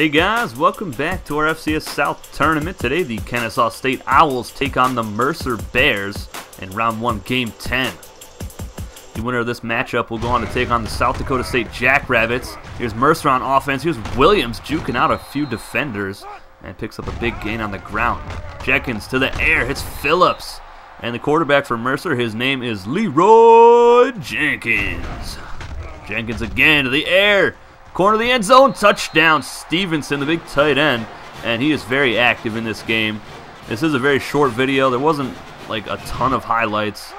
Hey guys, welcome back to our FCS South tournament. Today the Kennesaw State Owls take on the Mercer Bears in round 1 game 10. The winner of this matchup will go on to take on the South Dakota State Jackrabbits. Here's Mercer on offense. Here's Williams juking out a few defenders and picks up a big gain on the ground. Jenkins to the air, hits Phillips. And the quarterback for Mercer, his name is Leroy Jenkins. Jenkins again to the air. Corner of the end zone, touchdown. Stevenson, the big tight end, and he is very active in this game. This is a very short video. There wasn't like a ton of highlights,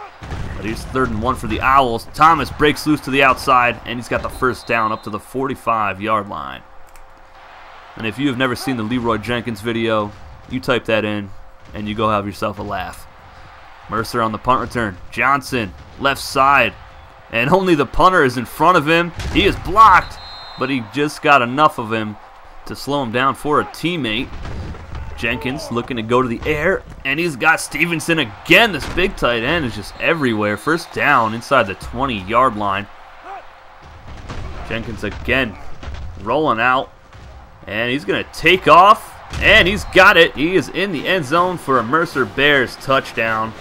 but he's third and one for the Owls. Thomas breaks loose to the outside, and he's got the first down up to the 45-yard line. And if you have never seen the Leroy Jenkins video, you type that in, and you go have yourself a laugh. Mercer on the punt return. Johnson, left side. And only the punter is in front of him. He is blocked but he just got enough of him to slow him down for a teammate. Jenkins looking to go to the air, and he's got Stevenson again. This big tight end is just everywhere. First down inside the 20-yard line. Jenkins again rolling out, and he's going to take off, and he's got it. He is in the end zone for a Mercer Bears touchdown.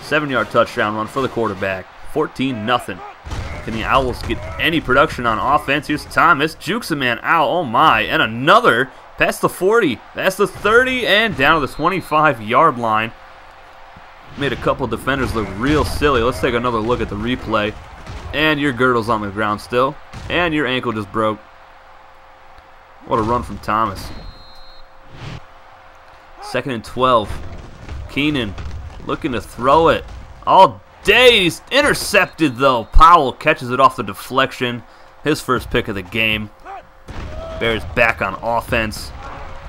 Seven-yard touchdown run for the quarterback. 14 nothing. Can the Owls get any production on offense? Here's Thomas. Jukes a man out. Oh my. And another past the 40, past the 30, and down to the 25-yard line. Made a couple defenders look real silly. Let's take another look at the replay. And your girdle's on the ground still. And your ankle just broke. What a run from Thomas. Second and 12. Keenan looking to throw it. All Days intercepted though. Powell catches it off the deflection. His first pick of the game. Bears back on offense.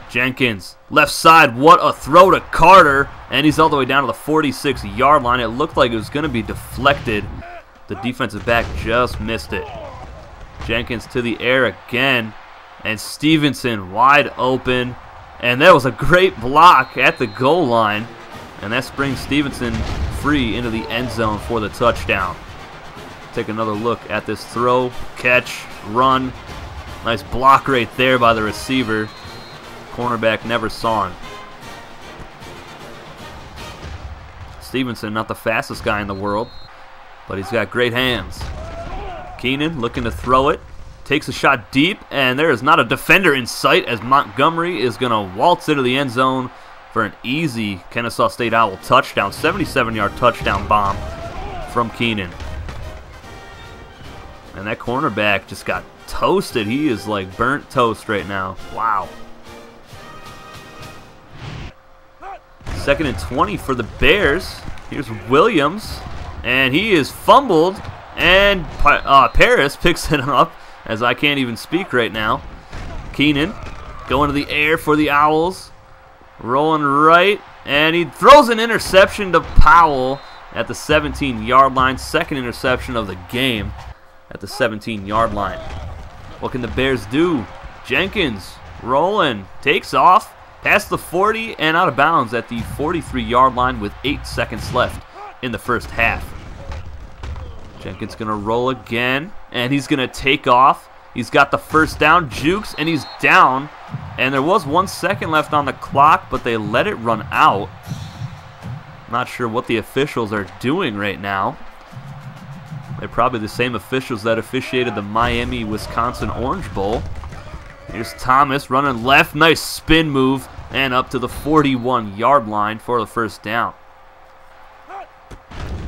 Jenkins, left side, what a throw to Carter. And he's all the way down to the 46 yard line. It looked like it was going to be deflected. The defensive back just missed it. Jenkins to the air again. And Stevenson wide open. And that was a great block at the goal line. And that brings Stevenson free into the end zone for the touchdown. Take another look at this throw, catch, run. Nice block right there by the receiver. Cornerback never saw him. Stevenson, not the fastest guy in the world, but he's got great hands. Keenan looking to throw it. Takes a shot deep, and there is not a defender in sight as Montgomery is going to waltz into the end zone for an easy Kennesaw State Owl touchdown, 77-yard touchdown bomb from Keenan. And that cornerback just got toasted. He is like burnt toast right now. Wow. Second and 20 for the Bears. Here's Williams, and he is fumbled, and uh, Paris picks it up as I can't even speak right now. Keenan going to the air for the Owls. Rolling right, and he throws an interception to Powell at the 17-yard line. Second interception of the game at the 17-yard line. What can the Bears do? Jenkins rolling, takes off, past the 40 and out of bounds at the 43-yard line with 8 seconds left in the first half. Jenkins going to roll again, and he's going to take off. He's got the first down, jukes, and he's down and there was one second left on the clock, but they let it run out. Not sure what the officials are doing right now. They're probably the same officials that officiated the Miami-Wisconsin Orange Bowl. Here's Thomas running left. Nice spin move. And up to the 41-yard line for the first down.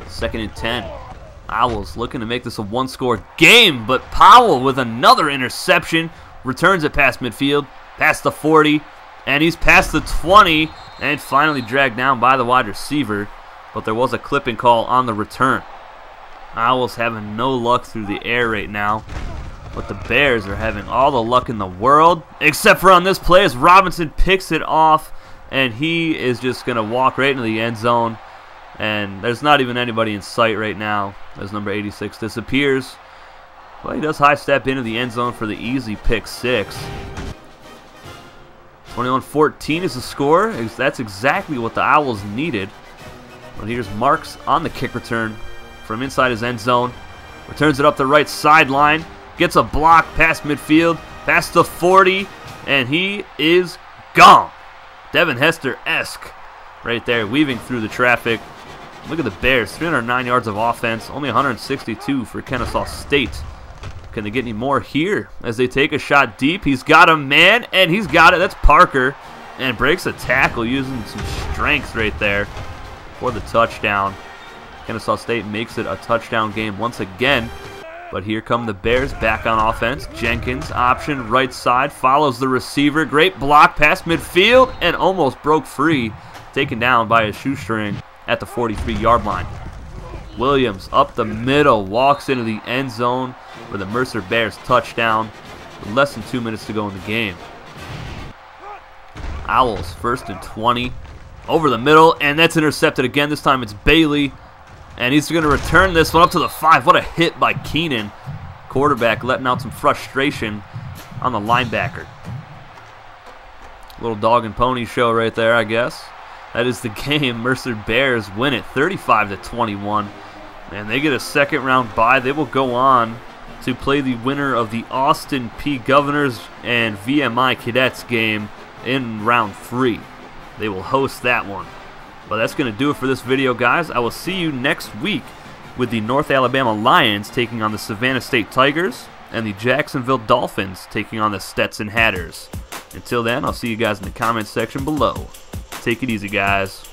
Second and 10. Owls looking to make this a one-score game, but Powell with another interception returns it past midfield past the 40, and he's past the 20, and finally dragged down by the wide receiver. But there was a clipping call on the return. Owls having no luck through the air right now. But the Bears are having all the luck in the world, except for on this play as Robinson picks it off, and he is just going to walk right into the end zone. And there's not even anybody in sight right now as number 86 disappears. But he does high step into the end zone for the easy pick six. 21-14 is the score. That's exactly what the Owls needed. But here's Marks on the kick return from inside his end zone. Returns it up the right sideline. Gets a block past midfield. Past the 40. and he is gone. Devin Hester-esque right there, weaving through the traffic. Look at the Bears, 309 yards of offense, only 162 for Kennesaw State. Can they get any more here as they take a shot deep? He's got a man, and he's got it. That's Parker, and breaks a tackle using some strength right there for the touchdown. Kennesaw State makes it a touchdown game once again. But here come the Bears back on offense. Jenkins, option right side, follows the receiver. Great block past midfield and almost broke free. Taken down by a shoestring at the 43 yard line. Williams up the middle, walks into the end zone for the Mercer Bears touchdown. With less than two minutes to go in the game. Owls first and 20 over the middle, and that's intercepted again. This time it's Bailey, and he's going to return this one up to the five. What a hit by Keenan. Quarterback letting out some frustration on the linebacker. Little dog and pony show right there, I guess. That is the game. Mercer Bears win it 35 to 21. And they get a second round bye. They will go on to play the winner of the Austin Peay Governors and VMI Cadets game in round three. They will host that one. But that's going to do it for this video, guys. I will see you next week with the North Alabama Lions taking on the Savannah State Tigers and the Jacksonville Dolphins taking on the Stetson Hatters. Until then, I'll see you guys in the comments section below. Take it easy, guys.